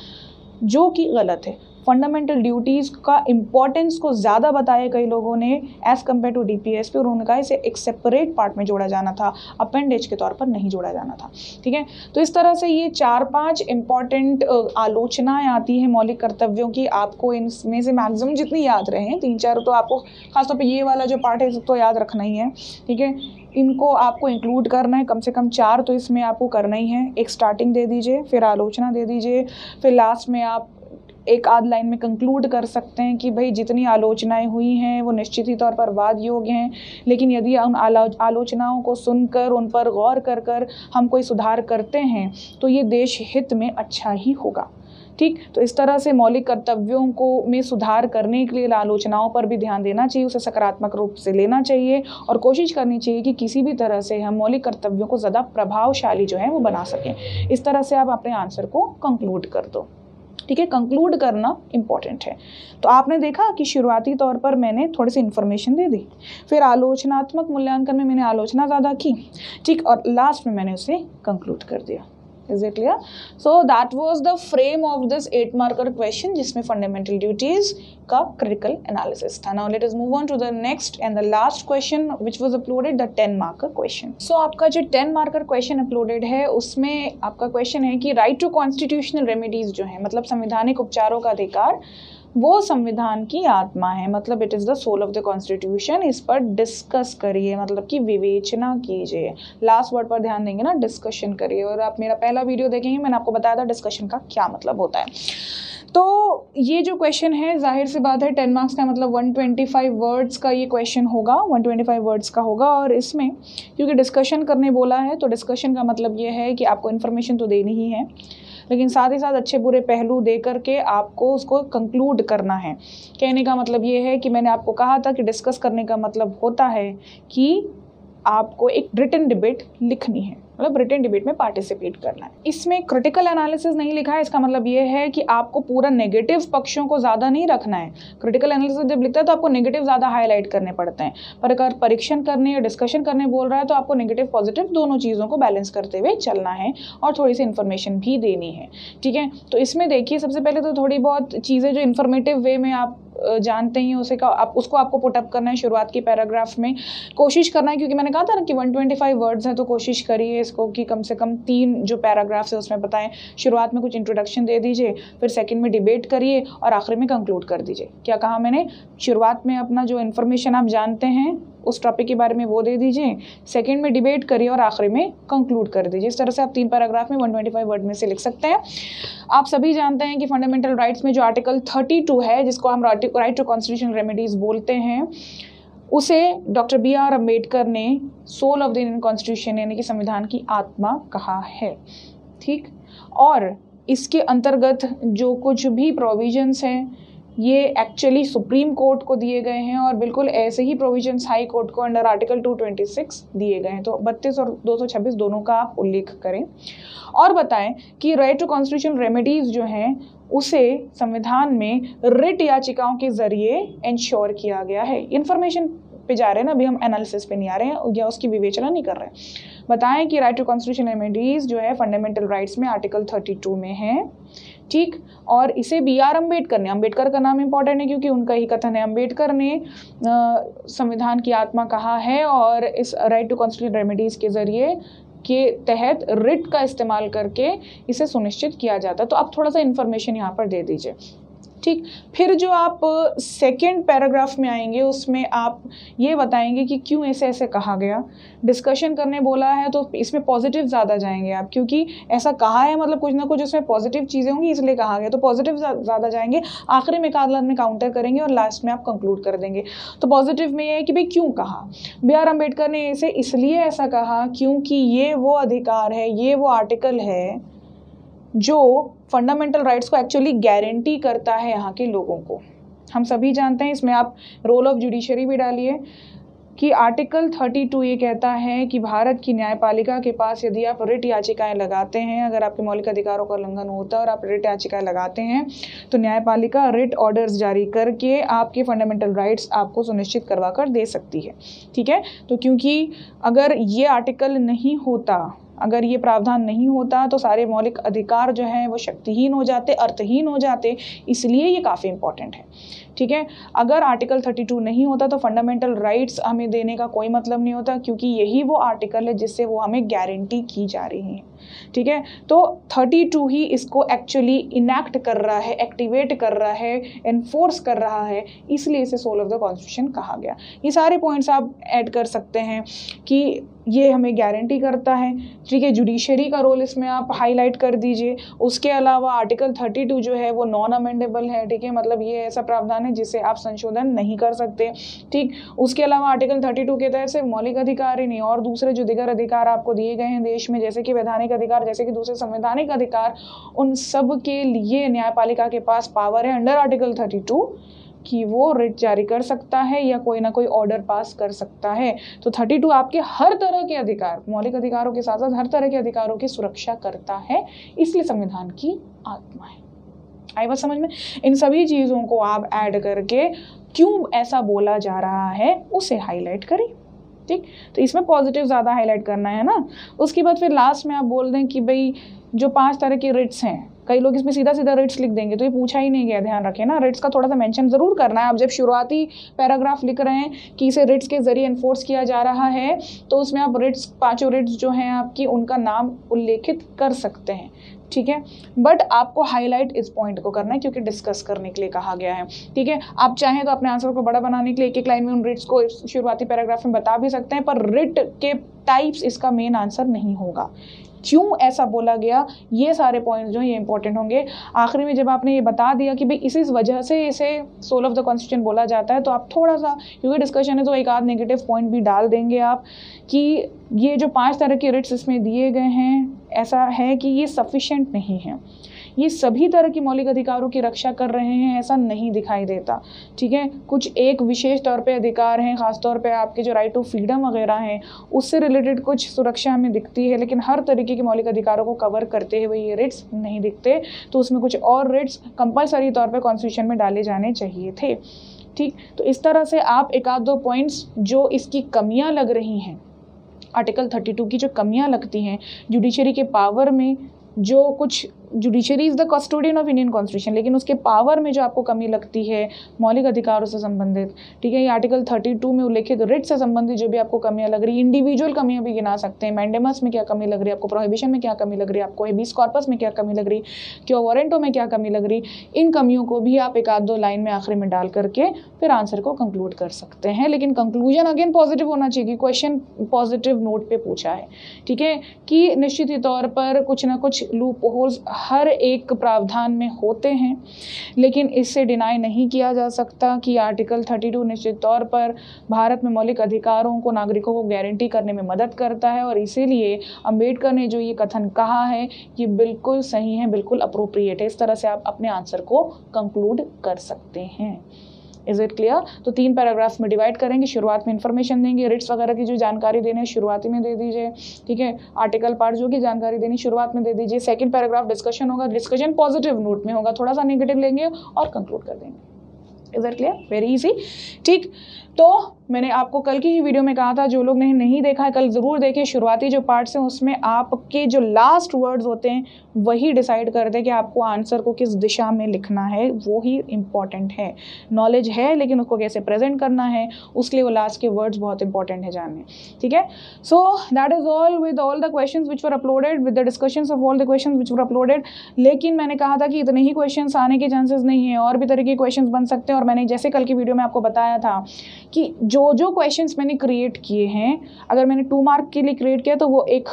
जो कि गलत है। फंडामेंटल ड्यूटीज़ का इम्पोर्टेंस को ज़्यादा बताया कई लोगों ने as compare to D P S P, और उनका इसे एक सेपरेट पार्ट में जोड़ा जाना था अपेंडेज के तौर पर नहीं जोड़ा जाना था, ठीक है? तो इस तरह से ये चार पाँच इंपॉर्टेंट आलोचनाएँ आती हैं मौलिक कर्तव्यों की, आपको इनमें से मैक्सिमम जितनी याद रहे तीन चार तो आपको खासतौर पर ये वाला जो पार्ट है तो याद रखना ही है, ठीक है? इनको आपको इंक्लूड करना है, कम से कम चार तो इसमें आपको करना ही है, एक स्टार्टिंग दे दीजिए, फिर आलोचना दे दीजिए, फिर लास्ट में आप एक आध लाइन में कंक्लूड कर सकते हैं कि भाई जितनी आलोचनाएँ हुई हैं, वो निश्चित ही तौर पर वाद योग्य हैं। लेकिन यदि उन आलोचनाओं को सुनकर, उन पर गौर कर कर हम कोई सुधार करते हैं तो ये देश हित में अच्छा ही होगा। ठीक? तो इस तरह से मौलिक कर्तव्यों को में सुधार करने के लिए आलोचनाओं पर भी ध्यान देना चाहिए, उसे सकारात्मक रूप से लेना चाहिए और कोशिश करनी चाहिए कि किसी भी तरह से हम मौलिक कर्तव्यों को ज़्यादा प्रभावशाली जो है, वो बना सकें। इस तरह से आप अपने आंसर को कंक्लूड कर दो। ठीक है कंक्लूड करना इंपॉर्टेंट है। तो आपने देखा कि शुरुआती तौर पर मैंने थोड़ी सी इन्फॉर्मेशन दे दी। फिर आलोचनात्मक मूल्यांकन में मैंने आलोचना ज़्यादा की। ठीक, और लास्ट में मैंने उसे कंक्लूड कर दिया। Is it clear so that was the frame of this eight marker question जिसमें फंडामेंटल ड्यूटीज़ का क्रिटिकल एनालिसिस था। Now let's move on to the next and the last question which was uploaded the ten marker question so आपका जो ten marker question uploaded है, उसमें आपका question है कि राइट टू कॉन्स्टिट्यूशनल रेमिडीज जो है मतलब संविधानिक उपचारों का अधिकार वो संविधान की आत्मा है। मतलब it is the soul of the constitution इस पर डिस्कस करिए मतलब कि विवेचना कीजिए। लास्ट वर्ड पर ध्यान देंगे ना डिस्कशन करिए। और आप मेरा पहला वीडियो देखेंगे, मैंने आपको बताया था डिस्कशन का क्या मतलब होता है। तो ये जो क्वेश्चन है, ज़ाहिर सी बात है टेन मार्क्स का मतलब वन ट्वेंटी फाइव वर्ड्स का ये क्वेश्चन होगा वन ट्वेंटी फाइव वर्ड्स का होगा। और इसमें, क्योंकि डिस्कशन करने बोला है तो डिस्कशन का मतलब ये है कि आपको इन्फॉर्मेशन तो देनी ही है। लेकिन साथ ही साथ अच्छे बुरे पहलू दे करके आपको उसको कंक्लूड करना है। कहने का मतलब ये है कि मैंने आपको कहा था कि डिस्कस करने का मतलब होता है कि आपको एक रिटर्न डिबेट लिखनी है। मतलब रिटर्न डिबेट में पार्टिसिपेट करना है। इसमें क्रिटिकल एनालिसिस नहीं लिखा है, इसका मतलब ये है कि आपको पूरा नेगेटिव पक्षों को ज़्यादा नहीं रखना है। क्रिटिकल एनालिसिस जब लिखता है तो आपको नेगेटिव ज़्यादा हाईलाइट करने पड़ते हैं। पर अगर परीक्षण करने या डिस्कशन करने बोल रहा है तो आपको नेगेटिव पॉजिटिव दोनों चीज़ों को बैलेंस करते हुए चलना है और थोड़ी सी इन्फॉर्मेशन भी देनी है। ठीक है? तो इसमें देखिए, सबसे पहले तो थोड़ी बहुत चीज़ें जो इन्फॉर्मेटिव वे में आप जानते ही उसे का आप, उसको आपको पुटअप करना है शुरुआत की पैराग्राफ में। कोशिश करना है, क्योंकि मैंने कहा था ना कि 125 वर्ड्स हैं तो कोशिश करिए इसको कि कम से कम तीन जो पैराग्राफ्स है, उसमें बताएँ। शुरुआत में कुछ इंट्रोडक्शन दे दीजिए, फिर सेकेंड में डिबेट करिए और आखिर में कंक्लूड कर दीजिए। क्या कहा मैंने? शुरुआत में अपना जो इन्फॉर्मेशन आप जानते हैं उस टॉपिक के बारे में वो दे दीजिए। सेकेंड में डिबेट करिए और आखिरी में कंक्लूड कर दीजिए। इस तरह से आप तीन पैराग्राफ में 125 वर्ड में से लिख सकते हैं। आप सभी जानते हैं कि फंडामेंटल राइट्स में जो आर्टिकल 32 है, जिसको हम राइट टू कॉन्स्टिट्यूशन रेमेडीज बोलते हैं, उसे डॉक्टर बी आर अंबेडकर ने soul of the Indian constitution यानी कि संविधान की आत्मा कहा है। ठीक? और इसके अंतर्गत जो कुछ भी प्रोविजंस हैं ये एक्चुअली सुप्रीम कोर्ट को दिए गए हैं और बिल्कुल ऐसे ही प्रोविजंस हाई कोर्ट को अंडर आर्टिकल 226 दिए गए हैं। तो 32 और 226 दोनों का आप उल्लेख करें। और बताएँ कि राइट टू कॉन्स्टिट्यूशन रेमेडीज़ जो हैं, उसे संविधान में रिट याचिकाओं के ज़रिए इंश्योर किया गया है। इन्फॉर्मेशन पे जा रहे हैं ना, अभी हम एनालिसिस पे नहीं आ रहे हैं या उसकी विवेचना नहीं कर रहे हैं। बताएँ कि राइट टू कॉन्स्टिट्यूशन रेमेडीज जो है फंडामेंटल राइट्स में आर्टिकल 32 में है। ठीक? और इसे बी आर अंबेडकर ने अंबेडकर का नाम इंपॉर्टेंट है क्योंकि उनका ही कथन है। अंबेडकर ने संविधान की आत्मा कहा है और इस राइट टू कॉन्स्टिट्यूट रेमेडीज़ के ज़रिए के तहत रिट का इस्तेमाल करके इसे सुनिश्चित किया जाता है। तो आप थोड़ा सा इन्फॉर्मेशन यहाँ पर दे दीजिए। ठीक? फिर जो आप सेकेंड पैराग्राफ में आएँगे, उसमें आप ये बताएँगे कि क्यों ऐसे ऐसे कहा गया। डिस्कशन करने बोला है तो इसमें पॉजिटिव ज़्यादा जाएँगे आप, क्योंकि ऐसा कहा है मतलब कुछ ना कुछ उसमें पॉजिटिव चीज़ें होंगी, इसलिए कहा गया। तो पॉजिटिव ज़्यादा जाएँगे, आखिरी में कादलान में काउंटर करेंगे और लास्ट में आप कंक्लूड कर देंगे। तो पॉजिटिव में ये है कि भाई क्यों कहा? बी आर अंबेडकर ने इसे इसलिए ऐसा कहा क्योंकि ये वो अधिकार है, ये वो आर्टिकल है जो फंडामेंटल राइट्स को एक्चुअली गारंटी करता है यहाँ के लोगों को। हम सभी जानते हैं, इसमें आप रोल ऑफ़ जुडिशरी भी डालिए कि आर्टिकल 32 ये कहता है कि भारत की न्यायपालिका के पास यदि आप रिट याचिकाएँ लगाते हैं, अगर आपके मौलिक अधिकारों का उल्लंघन होता है और आप रिट याचिकाएँ लगाते हैं तो न्यायपालिका रिट ऑर्डर्स जारी करके आपके फंडामेंटल राइट्स आपको सुनिश्चित करवा कर दे सकती है। ठीक है? तो क्योंकि अगर ये आर्टिकल नहीं होता अगर ये प्रावधान नहीं होता तो सारे मौलिक अधिकार जो हैं वो शक्तिहीन हो जाते, अर्थहीन हो जाते, इसलिए ये काफ़ी इंपॉर्टेंट है। ठीक है? अगर आर्टिकल 32 नहीं होता तो फंडामेंटल राइट्स हमें देने का कोई मतलब नहीं होता, क्योंकि यही वो आर्टिकल है जिससे वो हमें गारंटी की जा रही है। ठीक है? तो 32 ही इसको एक्चुअली इनैक्ट कर रहा है एक्टिवेट कर रहा है इन्फोर्स कर रहा है, इसलिए इसे सोल ऑफ़ द कॉन्स्टिट्यूशन कहा गया। ये सारे पॉइंट्स आप ऐड कर सकते हैं कि ये हमें गारंटी करता है। ठीक है? जुडिशरी का रोल इसमें आप हाईलाइट कर दीजिए। उसके अलावा आर्टिकल 32 जो है वो नॉन अमेंडेबल है। ठीक है? मतलब ये ऐसा प्रावधान है जिसे आप संशोधन नहीं कर सकते। ठीक? उसके अलावा आर्टिकल 32 के तहत सिर्फ़ मौलिक अधिकार ही नहीं, और दूसरे जो दिगर अधिकार आपको दिए गए हैं देश में, जैसे कि वैधानिक अधिकार, जैसे कि दूसरे संवैधानिक अधिकार, उन सब के लिए न्यायपालिका के पास पावर है अंडर आर्टिकल थर्टी टू कि वो रिट जारी कर सकता है या कोई ना कोई ऑर्डर पास कर सकता है। तो थर्टी टू आपके हर तरह के अधिकार, मौलिक अधिकारों के साथ साथ हर तरह के अधिकारों की सुरक्षा करता है, इसलिए संविधान की आत्मा है। आई बात समझ में? इन सभी चीज़ों को आप ऐड करके क्यों ऐसा बोला जा रहा है, उसे हाईलाइट करें। ठीक? तो इसमें पॉजिटिव ज़्यादा हाईलाइट करना है ना? उसके बाद फिर लास्ट में आप बोल दें कि भाई, जो पाँच तरह के रिट्स हैं, कई लोग इसमें सीधा सीधा रिट्स लिख देंगे तो ये पूछा ही नहीं गया, ध्यान रखें ना। रिट्स का थोड़ा सा मेंशन ज़रूर करना है। आप जब शुरुआती पैराग्राफ लिख रहे हैं कि इसे रिट्स के ज़रिए इन्फोर्स किया जा रहा है तो उसमें आप रिट्स पाँचों रिट्स जो हैं आपकी, उनका नाम उल्लेखित कर सकते हैं। ठीक है? बट आपको हाईलाइट इस पॉइंट को करना है, क्योंकि डिस्कस करने के लिए कहा गया है। ठीक है? आप चाहें तो अपने आंसर को बड़ा बनाने के लिए एक एक लाइन में उन रिट्स को शुरुआती पैराग्राफ में बता भी सकते हैं, पर रिट के टाइप्स इसका मेन आंसर नहीं होगा। क्यों ऐसा बोला गया? ये सारे पॉइंट्स जो ये इंपॉर्टेंट होंगे। आखिरी में जब आपने ये बता दिया कि भाई इसी वजह से इसे सोल ऑफ़ द कॉन्स्टिट्यूशन बोला जाता है तो आप थोड़ा सा क्योंकि डिस्कशन है तो एक आध नेगेटिव पॉइंट भी डाल देंगे आप कि ये जो पाँच तरह के रिट्स इसमें दिए गए हैं, ऐसा है कि ये सफिशेंट नहीं है। ये सभी तरह की मौलिक अधिकारों की रक्षा कर रहे हैं, ऐसा नहीं दिखाई देता। ठीक है? कुछ एक विशेष तौर पे अधिकार हैं, ख़ासतौर पे आपके जो राइट टू फ्रीडम वगैरह हैं, उससे रिलेटेड कुछ सुरक्षा हमें दिखती है, लेकिन हर तरीके के मौलिक अधिकारों को कवर करते हुए ये रिट्स नहीं दिखते तो उसमें कुछ और रिट्स कंपलसरी तौर पर कॉन्स्टिट्यूशन में डाले जाने चाहिए थे। ठीक? तो इस तरह से आप एक आध दो पॉइंट्स जो इसकी कमियाँ लग रही हैं आर्टिकल 32 की जो कमियाँ लगती हैं जुडिशरी के पावर में जो कुछ judiciary is the custodian of Indian constitution लेकिन उसके पावर में जो आपको कमी लगती है, मौलिक अधिकारों से संबंधित, ठीक है, ये आर्टिकल 32 में उल्लेखित रिट से संबंधित जो भी आपको कमियाँ लग रही है इंडिविजुअल कमियाँ भी गिना सकते हैं मैंडेमस में क्या कमी लग रही है, आपको प्रोहिबिशन में क्या कमी लग रही है, आपको एबीस कॉर्पस में क्या कमी लग रही क्यों वारंटो में क्या कमी लग रही इन कमियों को भी आप एक आध दो लाइन में आखिरी में डाल करके फिर आंसर को कंक्लूड कर सकते हैं, लेकिन कंक्लूजन अगेन पॉजिटिव होना चाहिए क्वेश्चन पॉजिटिव नोट पे पूछा है, ठीक है, कि निश्चित तौर पर कुछ ना कुछ लूप होल्स हर एक प्रावधान में होते हैं, लेकिन इससे डिनाई नहीं किया जा सकता कि आर्टिकल 32 निश्चित तौर पर भारत में मौलिक अधिकारों को, नागरिकों को गारंटी करने में मदद करता है और इसीलिए अंबेडकर ने जो ये कथन कहा है, ये बिल्कुल सही है, बिल्कुल अप्रोप्रिएट है। इस तरह से आप अपने आंसर को कंक्लूड कर सकते हैं। इज़ इट क्लियर तो तीन पैराग्राफ में डिवाइड करेंगे, शुरुआत में इन्फॉर्मेशन देंगे रिट्स वगैरह की जो जानकारी देने शुरुआती में दे दीजिए, ठीक है? आर्टिकल पार्ट जो की जानकारी देनी शुरुआत में दे दीजिए। सेकंड पैराग्राफ डिस्कशन होगा डिस्कशन पॉजिटिव नोट में होगा, थोड़ा सा नेगेटिव लेंगे और कंक्लूड कर देंगे। Is it clear very easy ठीक? तो मैंने आपको कल की ही वीडियो में कहा था, जो लोग नहीं नहीं देखा है, कल ज़रूर देखें शुरुआती जो पार्ट्स हैं, उसमें आपके जो लास्ट वर्ड्स होते हैं, वही डिसाइड कर दे कि आपको आंसर को किस दिशा में लिखना है, वो ही इंपॉर्टेंट है। नॉलेज है, लेकिन उसको कैसे प्रेजेंट करना है, उसके लिए वो लास्ट के वर्ड्स बहुत इंपॉर्टेंट है जानने। ठीक है? So that is all with all the question which were uploaded with the discussion of all the question which were uploaded लेकिन मैंने कहा था कि इतने ही क्वेश्चन आने के चांसेस नहीं है, और भी तरह के क्वेश्चन बन सकते हैं, और मैंने जैसे कल की वीडियो में आपको बताया था कि जो जो क्वेश्चंस मैंने क्रिएट किए हैं, अगर मैंने टू मार्क के लिए क्रिएट किया तो वो एक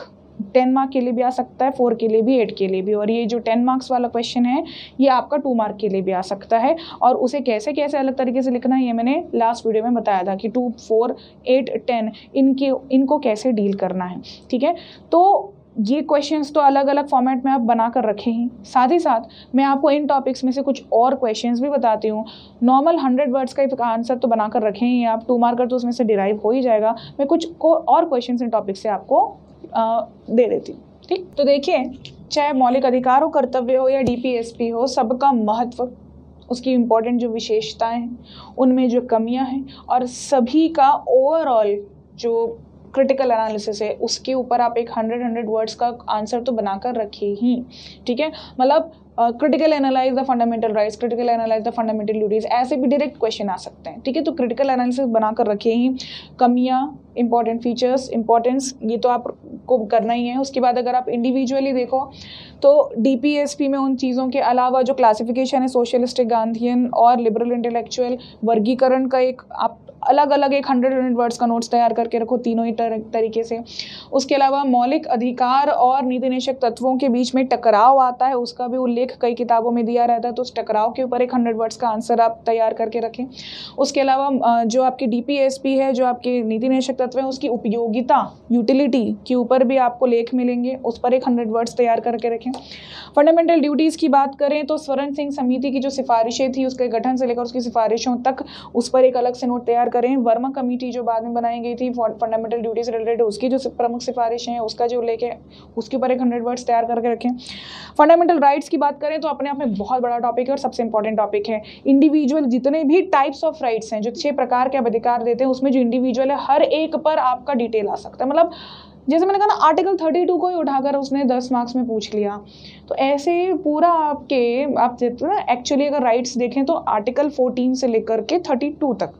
टेन मार्क के लिए भी आ सकता है फोर के लिए भी एट के लिए भी। और ये जो टेन मार्क्स वाला क्वेश्चन है, ये आपका टू मार्क के लिए भी आ सकता है। और उसे कैसे कैसे अलग तरीके से लिखना है, ये मैंने लास्ट वीडियो में बताया था कि टू फोर एट टेन इनके, इनको कैसे डील करना है, ठीक है? तो ये क्वेश्चंस तो अलग अलग फॉर्मेट में आप बना कर रखे ही। साथ ही साथ मैं आपको इन टॉपिक्स में से कुछ और क्वेश्चंस भी बताती हूँ। नॉर्मल हंड्रेड वर्ड्स का आंसर तो बना कर रखे ही। आप टू मार्कर तो उसमें से डिराइव हो ही जाएगा। मैं कुछ को और क्वेश्चन इन टॉपिक से आपको आ, दे देती हूँ। ठीक? तो देखिए चाहे मौलिक अधिकार हो कर्तव्य हो या डीपीएसपी हो सबका महत्व उसकी इम्पोर्टेंट जो विशेषताएँ हैं उनमें जो कमियाँ हैं और सभी का ओवरऑल जो क्रिटिकल एनालिसिस है, उसके ऊपर आप एक हंड्रेड हंड्रेड वर्ड्स का आंसर तो बनाकर रखे ही, ठीक है? मतलब critical analyse the fundamental rights critical analyse the fundamental duties ऐसे भी डायरेक्ट क्वेश्चन आ सकते हैं, ठीक है? तो क्रिटिकल एनालिसिस बनाकर रखे ही, कमियाँ इंपॉर्टेंट फीचर्स इंपॉर्टेंस ये तो आपको करना ही है। उसके बाद अगर आप इंडिविजुअली देखो तो डीपीएसपी में उन चीज़ों के अलावा जो क्लासिफिकेशन है सोशलिस्टिक गांधीयन और लिबरल इंटेलेक्चुअल वर्गीकरण का एक आप अलग अलग एक हंड्रेड हंड्रेड वर्ड्स का नोट्स तैयार करके रखो तीनों ही तरीके से। उसके अलावा मौलिक अधिकार और नीति निषेक तत्वों के बीच में टकराव आता है, उसका भी उल्लेख कई किताबों में दिया रहता है तो उस टकराव के ऊपर एक हंड्रेड वर्ड्स का आंसर आप तैयार करके रखें। उसके अलावा जो आपकी डीपीएसपी है, जो आपके नीति निषेक तत्व है, उसकी उपयोगिता यूटिलिटी के ऊपर भी आपको लेख मिलेंगे, उस पर एक हंड्रेड वर्ड्स तैयार करके रखें। फंडामेंटल ड्यूटीज़ की बात करें तो स्वर्ण सिंह समिति की जो सिफारिशें थी, उसके गठन से लेकर उसकी सिफारिशों तक, उस पर एक अलग से नोट तैयार करें। वर्मा कमेटी जो बाद में बनाई गई थी फंडामेंटल ड्यूटीज़ रिलेटेड उसकी जो प्रमुख सिफारिशें हैं, उसका जो लेके, उसके ऊपर एक हंड्रेड वर्ड्स तैयार करके रखें। फंडामेंटल राइट्स की बात करें तो अपने आप में बहुत बड़ा टॉपिक है और सबसे इंपॉर्टेंट टॉपिक है। इंडिविजुअल जितने भी टाइप्स ऑफ़ राइट्स हैं, जो छः प्रकार के अधिकार देते हैं, उसमें जो इंडिविजुअल है, हर एक पर आपका डिटेल आ सकता है। मतलब जैसे मैंने कहा ना आर्टिकल थर्टी टू को ही उठाकर उसने दस मार्क्स में पूछ लिया। तो ऐसे पूरा आपके, आप ना एक्चुअली अगर राइट्स देखें तो आर्टिकल फोर्टीन से लेकर के थर्टी टू तक।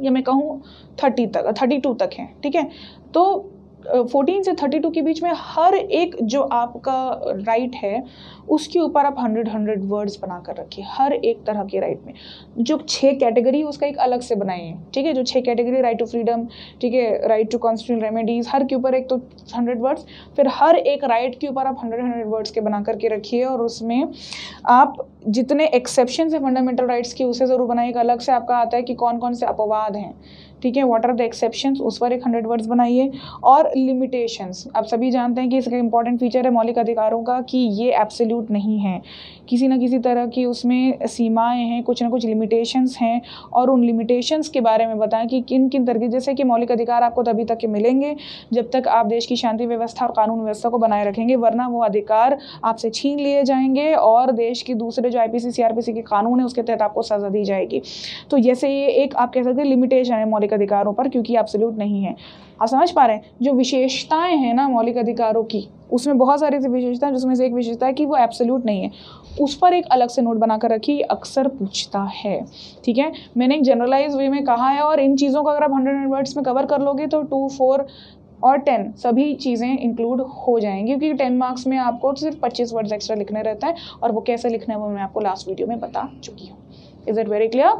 या मैं कहूँ थर्टी तक थर्टी टू तक है ठीक है? तो फोर्टीन से थर्टी टू के बीच में हर एक जो आपका राइट है, उसके ऊपर आप हंड्रेड हंड्रेड वर्ड्स बना कर रखिए, हर एक तरह के राइट में। जो छः कैटेगरी उसका एक अलग से बनाइए, ठीक है? जो छः कैटेगरी राइट टू फ्रीडम ठीक है? राइट टू कॉन्स्टिट्यूशन रेमेडीज़ हर के ऊपर एक तो हंड्रेड वर्ड्स फिर हर एक राइट के ऊपर आप हंड्रेड हंड्रेड वर्ड्स के बना करके रखिए और उसमें आप जितने एक्सेप्शन है फंडामेंटल राइट्स की, उसे ज़रूर बनाइए। अलग से आपका आता है कि कौन कौन से अपवाद हैं। ठीक है? व्हाट आर द एक्सेप्शन उस पर एक हंड्रेड वर्ड्स बनाइए। और लिमिटेशंस आप सभी जानते हैं कि इसका इंपॉर्टेंट फीचर है मौलिक अधिकारों का कि ये एब्सोल्यूट नहीं है। किसी ना किसी तरह की उसमें सीमाएँ हैं, कुछ ना कुछ लिमिटेशंस हैं। और उन लिमिटेशंस के बारे में बताएँ कि किन किन तरीके जैसे कि मौलिक अधिकार आपको तभी तक के मिलेंगे जब तक आप देश की शांति व्यवस्था और कानून व्यवस्था को बनाए रखेंगे, वरना वो अधिकार आपसे छीन लिए जाएँगे और देश के दूसरे जो आई पी के कानून है, उसके तहत आपको सजा दी जाएगी। तो जैसे ये एक आप कह सकते हैं लिमिटेशन है मौलिक अधिकारों पर, क्योंकि एब्सोल्यूट नहीं है। आप समझ पा रहे हैं? जो विशेषताएँ हैं ना मौलिक अधिकारों की, उसमें बहुत सारी ऐसी विशेषताएँ जिसमें से एक विशेषता है कि वो एब्सोल्यूट नहीं है। उस पर एक अलग से नोट बनाकर रखिए अक्सर पूछता है। ठीक है? मैंने एक जनरलाइज वे में कहा है और इन चीज़ों को अगर आप हंड्रेड वर्ड्स में कवर कर लोगे तो टू फोर और टेन सभी चीज़ें इंक्लूड हो जाएँगी, क्योंकि टेन मार्क्स में आपको सिर्फ़ पच्चीस वर्ड्स एक्स्ट्रा लिखने रहता है और वो कैसे लिखना है वो मैं आपको लास्ट वीडियो में बता चुकी हूँ। Is it very clear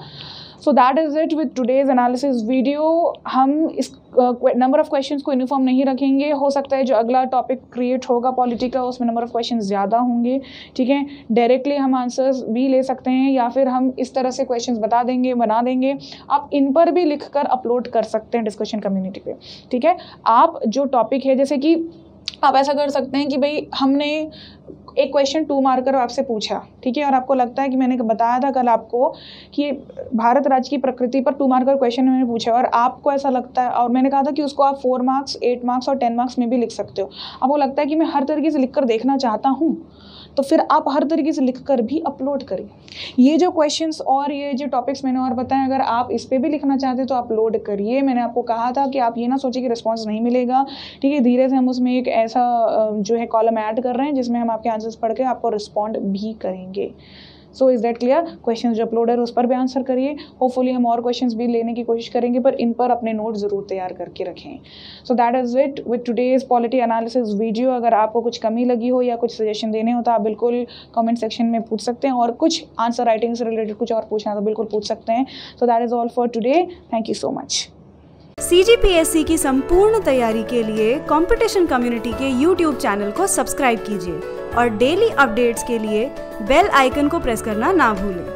so that is it with today's analysis video हम इस नंबर ऑफ़ क्वेश्चंस को यूनिफॉर्म नहीं रखेंगे। हो सकता है जो अगला टॉपिक क्रिएट होगा पॉलिटी का उसमें नंबर ऑफ़ क्वेश्चन ज़्यादा होंगे। ठीक है? डायरेक्टली हम आंसर्स भी ले सकते हैं या फिर हम इस तरह से क्वेश्चन बता देंगे, बना देंगे। आप इन पर भी लिख कर अपलोड कर सकते हैं डिस्कशन कम्युनिटी पे। ठीक है? आप जो टॉपिक है, जैसे कि आप ऐसा कर सकते हैं कि भाई हमने एक क्वेश्चन टू मार्कर आपसे पूछा, ठीक है? और आपको लगता है कि मैंने बताया था कल आपको कि भारत राज्य की प्रकृति पर टू मार्कर क्वेश्चन मैंने पूछा और आपको ऐसा लगता है? और मैंने कहा था कि उसको आप फोर मार्क्स एट मार्क्स और टेन मार्क्स में भी लिख सकते हो। आपको लगता है कि मैं हर तरीके से लिख कर देखना चाहता हूँ? तो फिर आप हर तरीके से लिख कर भी अपलोड करें। ये जो क्वेश्चन और ये जो टॉपिक्स मैंने और बताए, अगर आप इस पर भी लिखना चाहते तो अपलोड करिए। मैंने आपको कहा था कि आप ये ना सोचिए कि रिस्पॉन्स नहीं मिलेगा। ठीक है, धीरे से हम उसमें एक ऐसा जो है कॉलम ऐड कर रहे हैं, जिसमें हम आपके आंसर्स पढ़ के आपको रिस्पॉन्ड भी करेंगे। So is that clear question जो अपलोड है, उस पर भी आंसर करिए। होपफुली हम और क्वेश्चन भी लेने की कोशिश करेंगे, पर इन पर अपने नोट ज़रूर तैयार करके रखें। So that is it with today's polity analysis video अगर आपको कुछ कमी लगी हो या कुछ सजेशन देने हो तो आप बिल्कुल कमेंट सेक्शन में पूछ सकते हैं। और कुछ आंसर राइटिंग से रिलेटेड कुछ और पूछना तो बिल्कुल पूछ सकते हैं। So that is all for today thank you so much सी की संपूर्ण तैयारी के लिए कंपटीशन कम्युनिटी के यूट्यूब चैनल को सब्सक्राइब कीजिए और डेली अपडेट्स के लिए बेल आइकन को प्रेस करना ना भूलें।